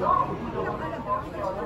Oh, my God.